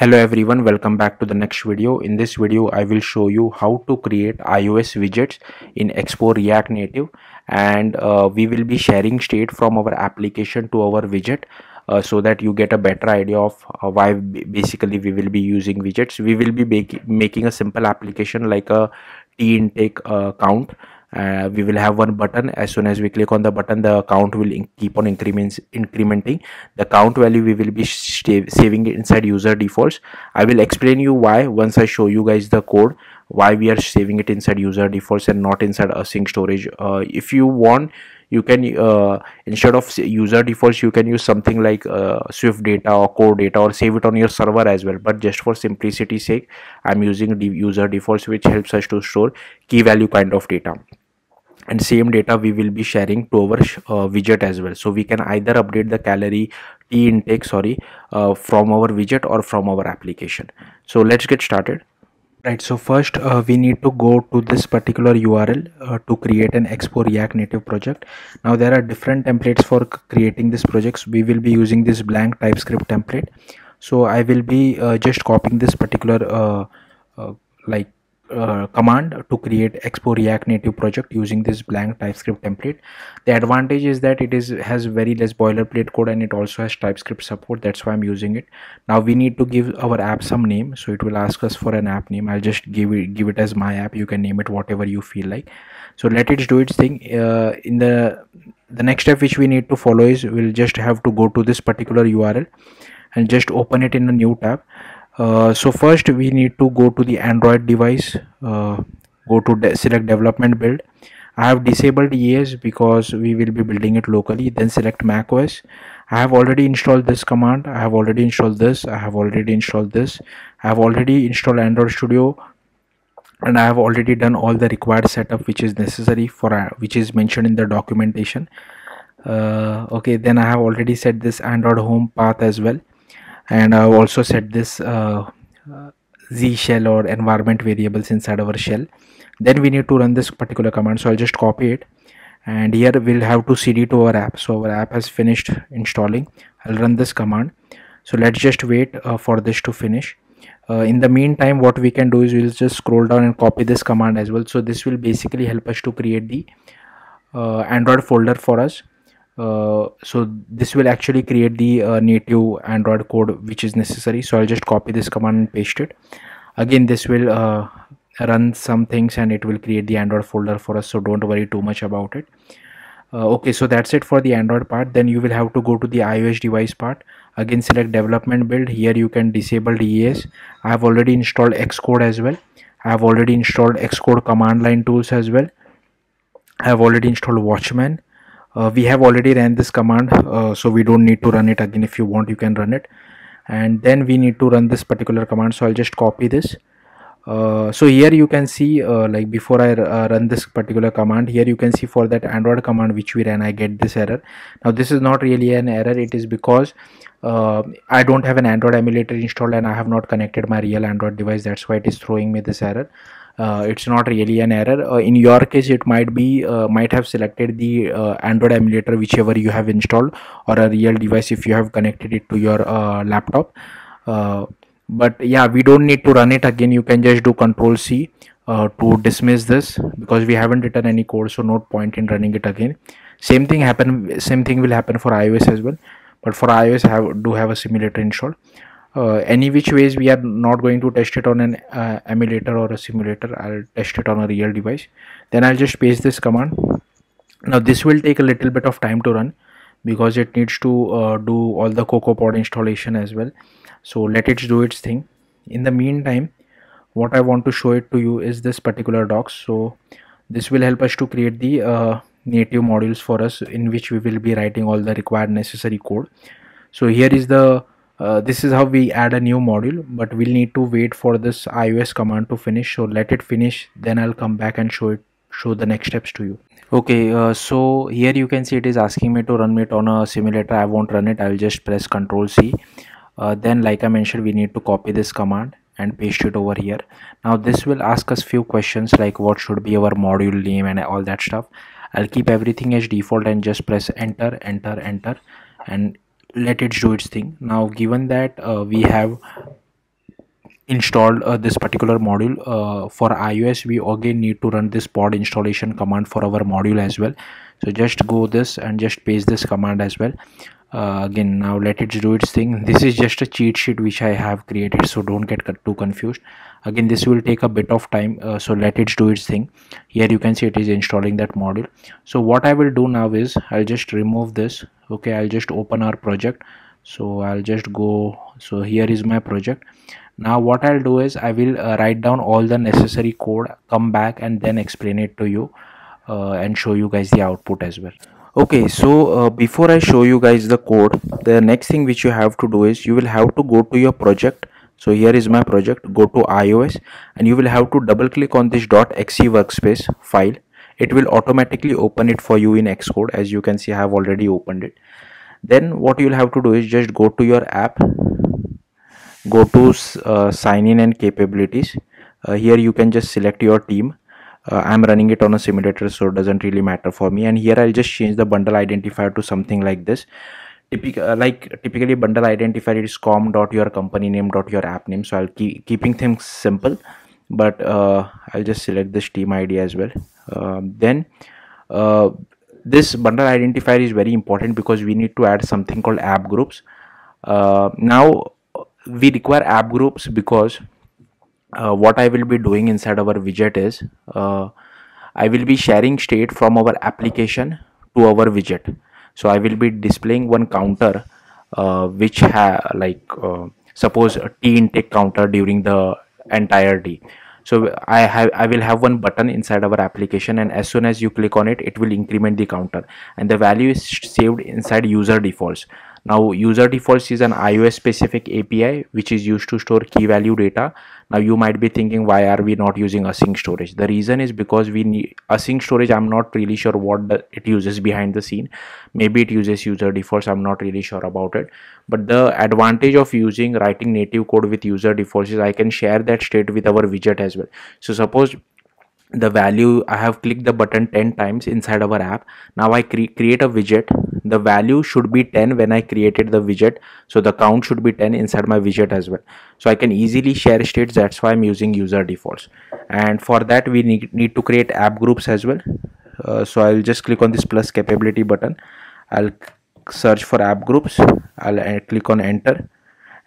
hello everyone welcome back to the next video. In this video i will show you how to create ios widgets in expo react native and uh, we will be sharing state from our application to our widget uh, so that you get a better idea of uh, why basically we will be using widgets. We will be making a simple application like a t intake uh, count uh, we will have one button. As soon as we click on the button the count will keep on increments incrementing. The count value we will be saving it inside user defaults. I will explain you why once i show you guys the code why we are saving it inside user defaults and not inside async storage. Uh, if you want you can uh, instead of user defaults you can use something like uh, swift data or core data or save it on your server as well. But just for simplicity sake i'm using user defaults which helps us to store key value kind of data and same data we will be sharing to our uh, widget as well. So we can either update the calorie t intake sorry uh, from our widget or from our application. So let's get started. Right so first uh, we need to go to this particular url uh, to create an expo react native project. Now there are different templates for creating this projects. We will be using this blank typescript template. So i will be uh, just copying this particular uh, like uh, command to create expo react native project using this blank typescript template. The advantage is that it is has very less boilerplate code and it also has typescript support. That's why i'm using it. Now we need to give our app some name. So it will ask us for an app name. I'll just give it give it as my app. You can name it whatever you feel like. So let it do its thing. Uh, in the the next step which we need to follow is we'll just have to go to this particular url and just open it in a new tab uh, so first we need to go to the android device uh, go to de select development build. I have disabled eas because we will be building it locally then select mac os i have already installed this command. I have already installed this. I have already installed this. I have already installed android studio and i have already done all the required setup which is necessary for uh, which is mentioned in the documentation. Uh, okay then i have already set this android home path as well and I've also set this uh, z shell or environment variables inside our shell. Then we need to run this particular command so I'll just copy it. And here we'll have to cd to our app. So our app has finished installing. I'll run this command. So let's just wait uh, for this to finish. Uh, in the meantime what we can do is we'll just scroll down and copy this command as well. So this will basically help us to create the uh, android folder for us. uh, so this will actually create the uh, native android code which is necessary. So i'll just copy this command and paste it. Again this will uh, run some things and it will create the android folder for us. So don't worry too much about it. Uh, okay so that's it for the android part. Then you will have to go to the ios device part. Again select development build. Here you can disable eas i have already installed xcode as well. I have already installed xcode command line tools as well. I have already installed watchman uh, we have already ran this command uh, so we don't need to run it again. If you want you can run it. And then we need to run this particular command so i'll just copy this. Uh, so here you can see uh, like before i uh, run this particular command here you can see for that android command which we ran i get this error. Now this is not really an error. It is because uh, i don't have an android emulator installed and i have not connected my real android device. That's why it is throwing me this error uh, it's not really an error. Uh, in your case it might be uh, might have selected the uh, android emulator whichever you have installed or a real device if you have connected it to your uh, laptop. Uh, but yeah we don't need to run it. Again you can just do control c to dismiss this because we haven't written any code so no point in running it again. Same thing happen same thing will happen for ios as well but for ios I have do have a simulator installed uh, any which ways we are not going to test it on an uh, emulator or a simulator i'll test it on a real device. Then i'll just paste this command. Now this will take a little bit of time to run because it needs to uh, do all the CocoaPod installation as well. So let it do its thing. In the meantime what i want to show it to you is this particular docs so this will help us to create the uh, native modules for us in which we will be writing all the required necessary code. So here is the uh, this is how we add a new module but we'll need to wait for this ios command to finish. So let it finish then i'll come back and show it show the next steps to you. Okay uh, so here you can see it is asking me to run it on a simulator. I won't run it. I'll just press ctrl c. Uh, then like i mentioned we need to copy this command and paste it over here. Now this will ask us few questions like what should be our module name and all that stuff. I'll keep everything as default and just press enter enter enter. And let it do its thing. Now given that uh, we have installed uh, this particular module uh, for ios we again need to run this pod installation command for our module as well. So just go this and just paste this command as well uh, again now let it do its thing. This is just a cheat sheet which i have created so don't get too confused. Again this will take a bit of time uh, so let it do its thing. Here you can see it is installing that module. So what i will do now is i'll just remove this okay? I'll just open our project. So i'll just go so here is my project. Now what i'll do is i will uh, write down all the necessary code come back and then explain it to you uh, and show you guys the output as well okay so uh, before i show you guys the code the next thing which you have to do is you will have to go to your project. So here is my project go to ios and you will have to double click on this .xcworkspace file. It will automatically open it for you in xcode as you can see i have already opened it. Then what you'll have to do is just go to your app go to uh, sign in and capabilities. Uh, here you can just select your team uh, i'm running it on a simulator so it doesn't really matter for me. And here i'll just change the bundle identifier to something like this. Typical uh, like typically bundle identifier is com dot your company name dot your app name so i'll keep keeping things simple. But uh, i'll just select this team id as well. Um, then uh, this bundle identifier is very important because we need to add something called app groups. Uh, now we require app groups because uh, what i will be doing inside our widget is uh, i will be sharing state from our application to our widget. So i will be displaying one counter uh, which have like uh, suppose a t intake counter during the entire day. So i have i will have one button inside our application and as soon as you click on it it will increment the counter. And the value is saved inside user defaults now user defaults is an ios specific api which is used to store key value data. Now you might be thinking why are we not using async storage? The reason is because we need async storage. I'm not really sure what the, it uses behind the scene. Maybe it uses user defaults. I'm not really sure about it. But the advantage of using writing native code with user defaults is i can share that state with our widget as well. So suppose the value i have clicked the button 10 times inside our app. Now i cre create a widget. The value should be 10 when i created the widget. So the count should be 10 inside my widget as well. So i can easily share states. That's why i'm using user defaults. And for that we need, need to create app groups as well. Uh, so i'll just click on this plus capability button. I'll search for app groups. I'll click on enter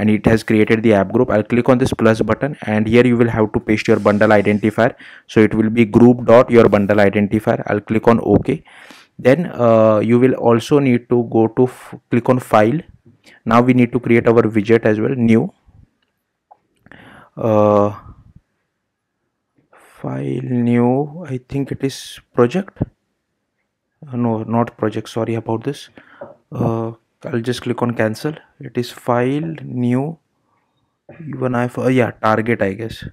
and it has created the app group. I'll click on this plus button and here you will have to paste your bundle identifier. So it will be group dot your bundle identifier. I'll click on ok. Then uh, you will also need to go to click on file. Now we need to create our widget as well new. Uh, file new i think it is project. Uh, no not project sorry about this. Uh, I'll just click on cancel. It is file new even I uh, yeah target I guess.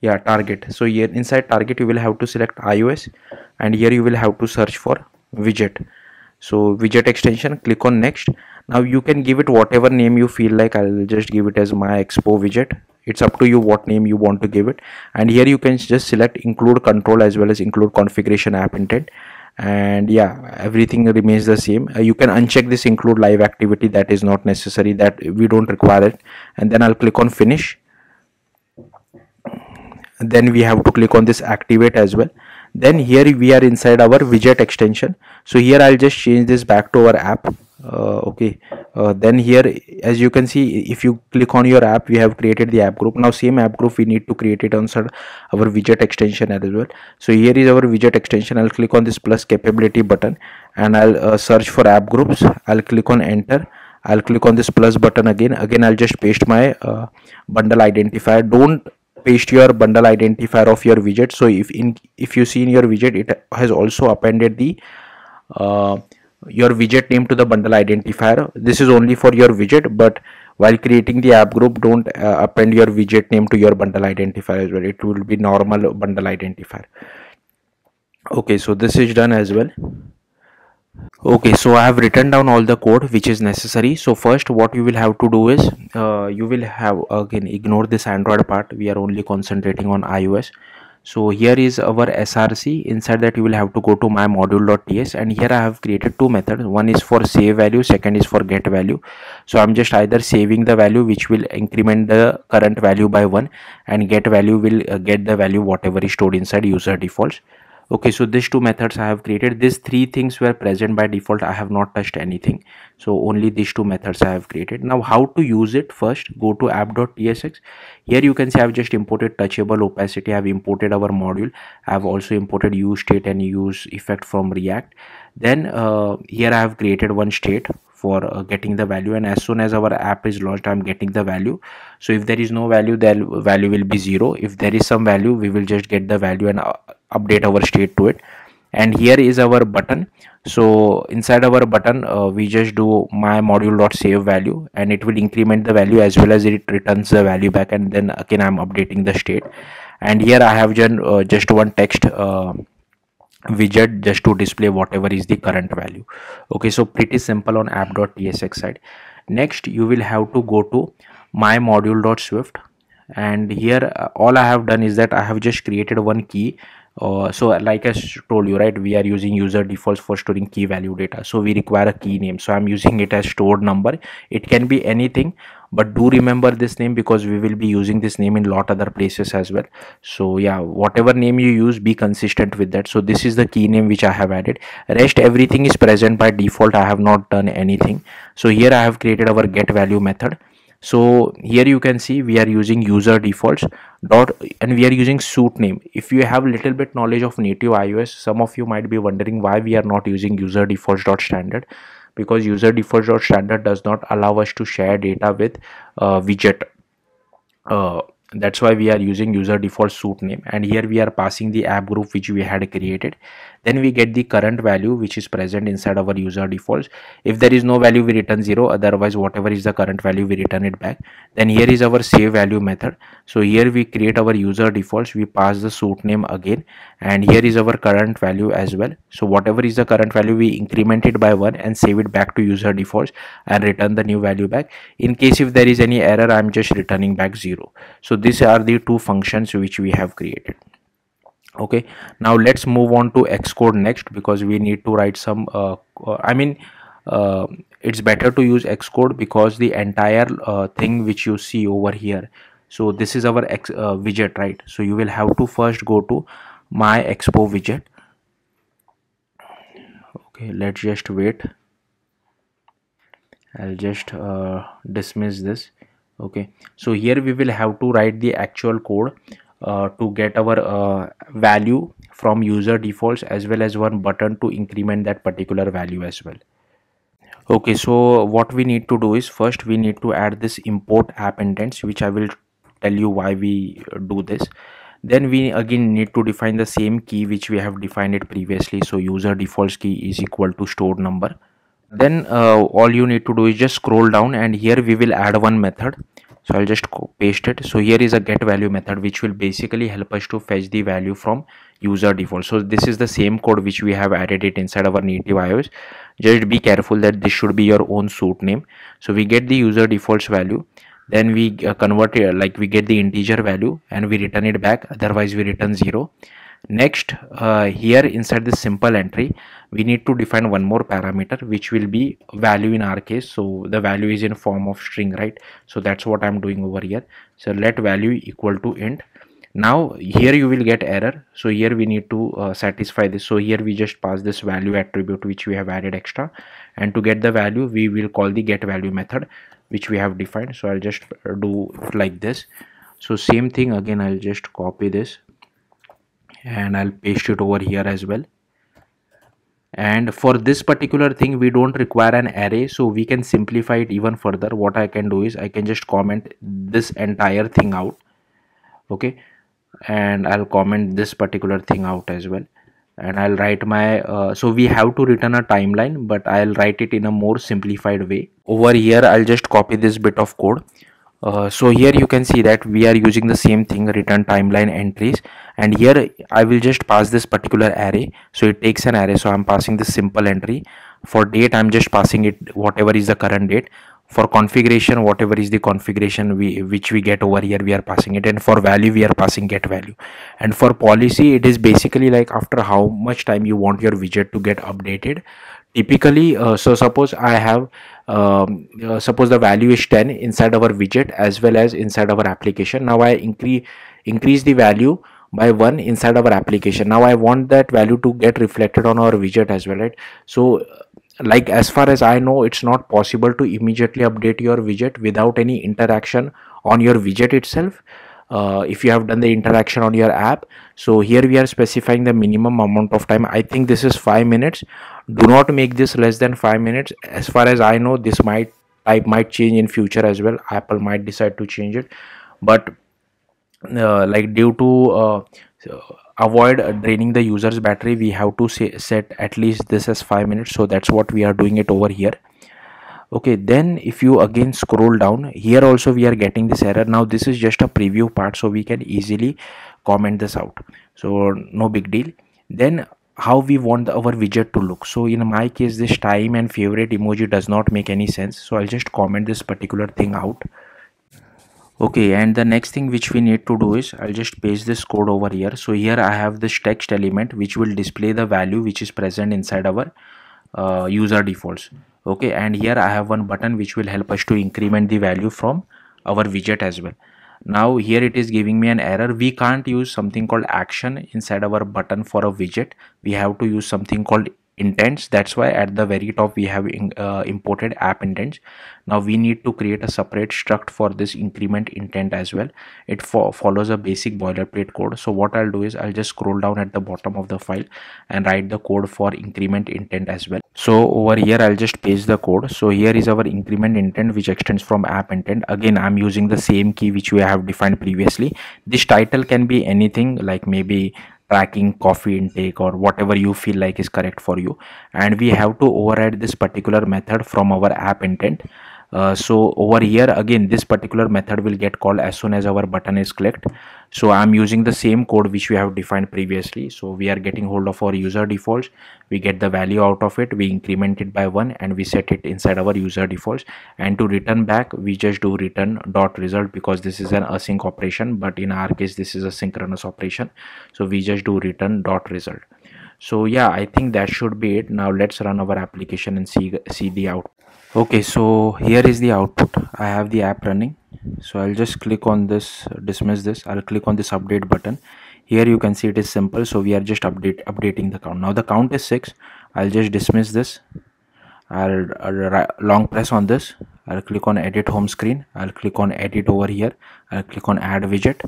Yeah target. So here inside target you will have to select iOS and here you will have to search for widget. So widget extension click on next. Now you can give it whatever name you feel like. I'll just give it as my expo widget. It's up to you what name you want to give it. And here you can just select include control as well as include configuration app intent and yeah everything remains the same. Uh, you can uncheck this include live activity. That is not necessary. That we don't require it. And then i'll click on finish. Then we have to click on this activate as well. Then here we are inside our widget extension. So here i'll just change this back to our app okay. Uh, then here as you can see if you click on your app we have created the app group. Now same app group we need to create it on our widget extension as well. So here is our widget extension. I'll click on this plus capability button and i'll uh, search for app groups. I'll click on enter. I'll click on this plus button again. Again i'll just paste my uh, bundle identifier. Don't paste your bundle identifier of your widget. So if in if you see in your widget it has also appended the uh, your widget name to the bundle identifier. This is only for your widget but while creating the app group don't uh, append your widget name to your bundle identifier as well. It will be normal bundle identifier. Okay so this is done as well. Okay so i have written down all the code which is necessary. So first what you will have to do is uh, you will have again ignore this android part. We are only concentrating on ios so here is our src inside that you will have to go to my module.ts and here i have created two methods. One is for save value second is for get value. So i'm just either saving the value which will increment the current value by one and get value will uh, get the value whatever is stored inside user defaults okay so these two methods i have created. These three things were present by default. I have not touched anything. So only these two methods i have created. Now how to use it? First go to app.tsx here you can see i've just imported touchable opacity. I've imported our module. I've also imported use state and use effect from react. Then uh, here i have created one state for uh, getting the value. And as soon as our app is launched i'm getting the value. So if there is no value then value will be zero. If there is some value we will just get the value and uh, update our state to it. And here is our button. So inside our button uh, we just do my module dot save value and it will increment the value as well as it returns the value back and then again i'm updating the state. And here i have done uh, just one text uh, widget just to display whatever is the current value. Okay so pretty simple on app.tsx side. Next you will have to go to my module.swift and here uh, all i have done is that i have just created one key uh, so like i told you right we are using user defaults for storing key value data. So we require a key name. So i'm using it as stored number. It can be anything but do remember this name because we will be using this name in lot other places as well. So yeah whatever name you use be consistent with that. So this is the key name which i have added. Rest everything is present by default. I have not done anything. So here i have created our get value method so here you can see we are using user defaults dot and we are using suit name. If you have little bit knowledge of native ios some of you might be wondering why we are not using user defaults dot standard because user defaults dot standard does not allow us to share data with uh, widget uh, that's why we are using user default suit name. And here we are passing the app group which we had created. Then we get the current value which is present inside our user defaults. If there is no value we return zero. Otherwise whatever is the current value we return it back. Then here is our save value method. So here we create our user defaults. We pass the suit name again. And here is our current value as well. So whatever is the current value we increment it by one and save it back to user defaults and return the new value back. In case if there is any error i'm just returning back zero. So these are the two functions which we have created. Okay now let's move on to xcode next because we need to write some uh, uh, i mean uh, it's better to use xcode because the entire uh, thing which you see over here so this is our X, uh, widget right? So you will have to first go to my expo widget. Okay let's just wait. I'll just uh, dismiss this okay. So here we will have to write the actual code uh, to get our uh, value from user defaults as well as one button to increment that particular value as well. Okay. So what we need to do is first we need to add this import app which i will tell you why we do this. Then we again need to define the same key which we have defined it previously. So user defaults key is equal to stored number then uh, all you need to do is just scroll down and here we will add one method. So i'll just paste it. So here is a get value method which will basically help us to fetch the value from user default. So this is the same code which we have added it inside our native ios. Just be careful that this should be your own suit name. So we get the user defaults value. Then we uh, convert it like we get the integer value and we return it back. Otherwise we return zero next uh, here inside this simple entry we need to define one more parameter which will be value in our case. So the value is in form of string right? So that's what i'm doing over here. So let value equal to int. Now here you will get error. So here we need to uh, satisfy this. So here we just pass this value attribute which we have added extra. And to get the value we will call the get value method which we have defined. So i'll just do like this. So same thing again i'll just copy this and I'll paste it over here as well. And for this particular thing we don't require an array so we can simplify it even further. What I can do is I can just comment this entire thing out okay? And I'll comment this particular thing out as well. And I'll write my uh, so we have to return a timeline but I'll write it in a more simplified way. Over here I'll just copy this bit of code uh, so here you can see that we are using the same thing return timeline entries. And here I will just pass this particular array. So it takes an array. So I'm passing this simple entry. For date I'm just passing it whatever is the current date. For configuration whatever is the configuration we which we get over here we are passing it. And for value we are passing get value. And for policy it is basically like after how much time you want your widget to get updated. Typically uh, so suppose i have um, uh, suppose the value is 10 inside our widget as well as inside our application. Now i increase increase the value by one inside our application. Now i want that value to get reflected on our widget as well right? So like as far as i know it's not possible to immediately update your widget without any interaction on your widget itself. Uh, if you have done the interaction on your app so here we are specifying the minimum amount of time. I think this is five minutes do not make this less than five minutes. As far as i know this might type might change in future as well. Apple might decide to change it. But uh, like due to uh, avoid draining the user's battery we have to say, set at least this as five minutes. So that's what we are doing it over here. Okay then if you again scroll down here also we are getting this error. Now this is just a preview part so we can easily comment this out. So no big deal. Then how we want our widget to look. So in my case this time and favorite emoji does not make any sense. So i'll just comment this particular thing out. Okay and the next thing which we need to do is i'll just paste this code over here. So here i have this text element which will display the value which is present inside our uh, user defaults. Okay and here i have one button which will help us to increment the value from our widget as well now here it is giving me an error. We can't use something called action inside our button for a widget. We have to use something called intents. That's why at the very top we have in, uh, imported app intents. Now we need to create a separate struct for this increment intent as well. It fo follows a basic boilerplate code. So what i'll do is i'll just scroll down at the bottom of the file and write the code for increment intent as well. So over here i'll just paste the code. So here is our increment intent which extends from app intent. Again i'm using the same key which we have defined previously. This title can be anything like maybe tracking coffee intake or whatever you feel like is correct for you. And we have to override this particular method from our app intent uh, so over here again this particular method will get called as soon as our button is clicked. So i'm using the same code which we have defined previously. So we are getting hold of our user defaults. We get the value out of it. We increment it by one and we set it inside our user defaults. And to return back we just do return dot result because this is an async operation. But in our case this is a synchronous operation. So we just do return dot result. So yeah i think that should be it. Now let's run our application and see see the out okay so here is the output. I have the app running. So i'll just click on this dismiss this. I'll click on this update button. Here you can see it is simple so we are just update updating the count. Now the count is six. I'll just dismiss this. I'll, I'll, long press on this. I'll click on edit home screen. I'll click on edit over here. I'll click on add widget.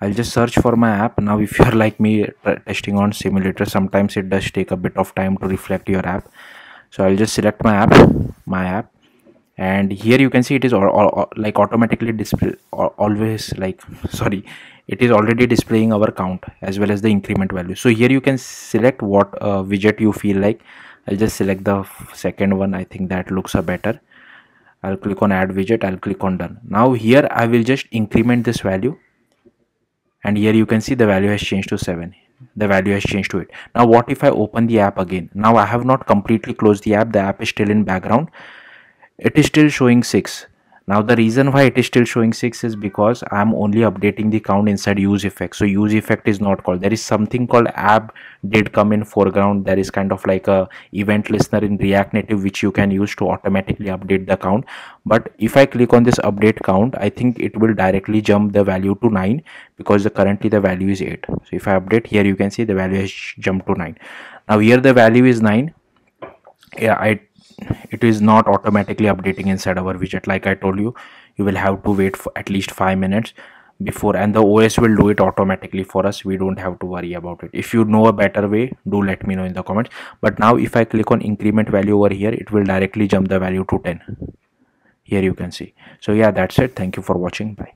I'll just search for my app. Now if you're like me uh, testing on simulator sometimes it does take a bit of time to reflect your app so i'll just select my app my app and here you can see it is all, all, like automatically display always like sorry it is already displaying our count as well as the increment value. So here you can select what uh, widget you feel like. I'll just select the second one. I think that looks a better. I'll click on add widget. I'll click on done. Now here i will just increment this value. And here you can see the value has changed to 7 the value has changed to it. Now what if i open the app again? Now i have not completely closed the app. The app is still in background. It is still showing 6 now the reason why it is still showing 6 is because i'm only updating the count inside use effect. So use effect is not called. There is something called app did come in foreground there is kind of like a event listener in react native which you can use to automatically update the count. But if i click on this update count i think it will directly jump the value to 9 because the currently the value is 8 so if i update here you can see the value has jumped to 9 now here the value is 9 yeah i it is not automatically updating inside our widget. Like i told you you will have to wait for at least five minutes before and the os will do it automatically for us. We don't have to worry about it. If you know a better way do let me know in the comments. But now if i click on increment value over here it will directly jump the value to 10 here you can see. So yeah that's it. Thank you for watching. Bye